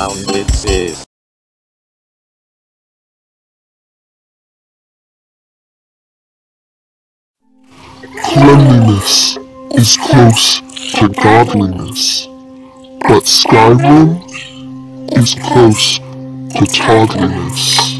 sound this is. Cleanliness is close to godliness, but Skyrim is close to tawdriness.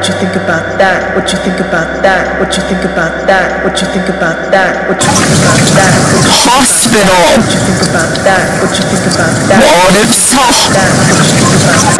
what you think about that, what you think about that, what you think about that, what you think about that, what you think about that, hospital, what you think about that, what you think about that, what you think about that,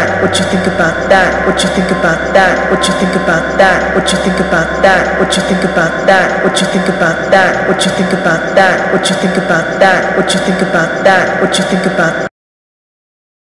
that, what you think about that, what you think about that, what you think about that, what you think about that, what you think about that, what you think about that, what you think about that, what you think about that, what you think about that, what you think about